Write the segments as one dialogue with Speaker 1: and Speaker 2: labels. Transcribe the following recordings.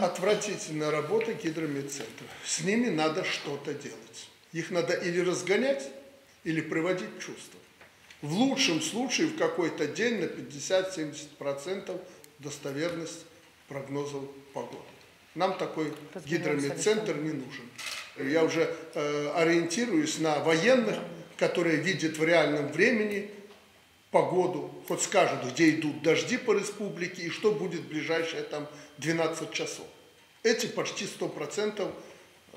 Speaker 1: Отвратительная работа гидромедцентра. С ними надо что-то делать. Их надо или разгонять, или приводить в чувство. В лучшем случае в какой-то день на 50-70% достоверность прогнозов погоды. Нам такой гидромедцентр не нужен. Я уже э, ориентируюсь на военных, которые видят в реальном времени погоду, хоть скажут, где идут дожди по республике и что будет в ближайшие там 12 часов. Эти почти 100% э,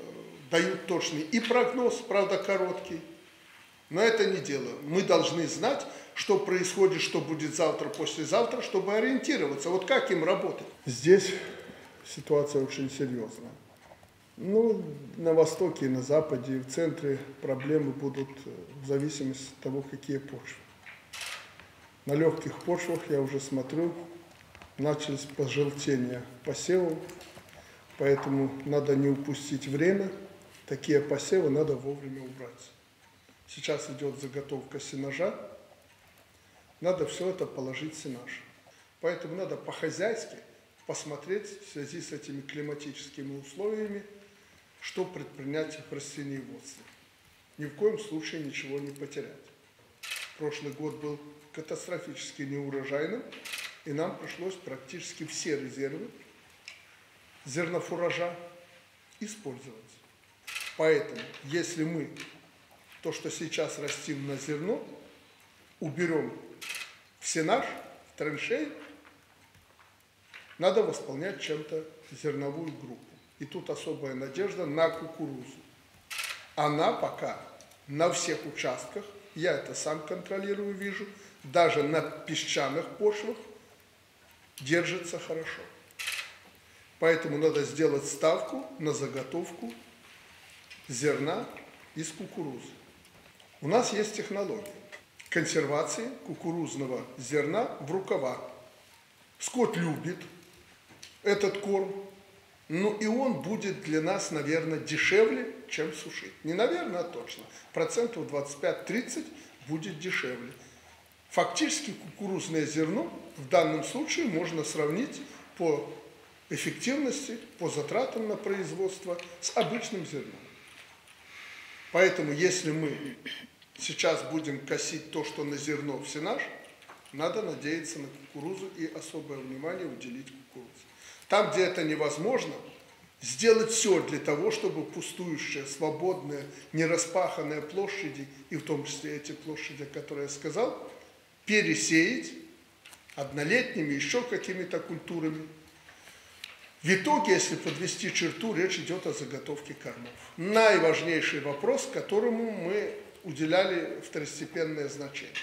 Speaker 1: дают точный и прогноз, правда короткий, но это не дело. Мы должны знать, что происходит, что будет завтра, послезавтра, чтобы ориентироваться. Вот как им работать? Здесь ситуация очень серьезная. Ну, на востоке и на западе, и в центре проблемы будут э, в зависимости от того, какие почвы. На легких почвах, я уже смотрю, начались пожелтения посевов, поэтому надо не упустить время, такие посевы надо вовремя убрать. Сейчас идет заготовка сенажа, надо все это положить сенаж. Поэтому надо по-хозяйски посмотреть в связи с этими климатическими условиями, что предпринять в растениеводстве. Ни в коем случае ничего не потерять. Прошлый год был катастрофически неурожайным, и нам пришлось практически все резервы зернофуража использовать. Поэтому, если мы то, что сейчас растим на зерно, уберем в сенаж, в траншей, надо восполнять чем-то зерновую группу. И тут особая надежда на кукурузу. Она пока на всех участках, я это сам контролирую, вижу, даже на песчаных почвах держится хорошо. Поэтому надо сделать ставку на заготовку зерна из кукурузы. У нас есть технология консервации кукурузного зерна в рукава. Скот любит этот корм, ну и он будет для нас, наверное, дешевле, чем сушить. Не наверное, а точно. Процентов 25-30 будет дешевле. Фактически кукурузное зерно в данном случае можно сравнить по эффективности, по затратам на производство с обычным зерном. Поэтому если мы сейчас будем косить то, что на зерно в сенаж, надо надеяться на кукурузу и особое внимание уделить кукурузе. Там, где это невозможно, сделать все для того, чтобы пустующие, свободные, нераспаханные площади, и в том числе эти площади, которые я сказал, пересеять однолетними, еще какими-то культурами. В итоге, если подвести черту, речь идет о заготовке кормов. Наиважнейший вопрос, которому мы уделяли второстепенное значение.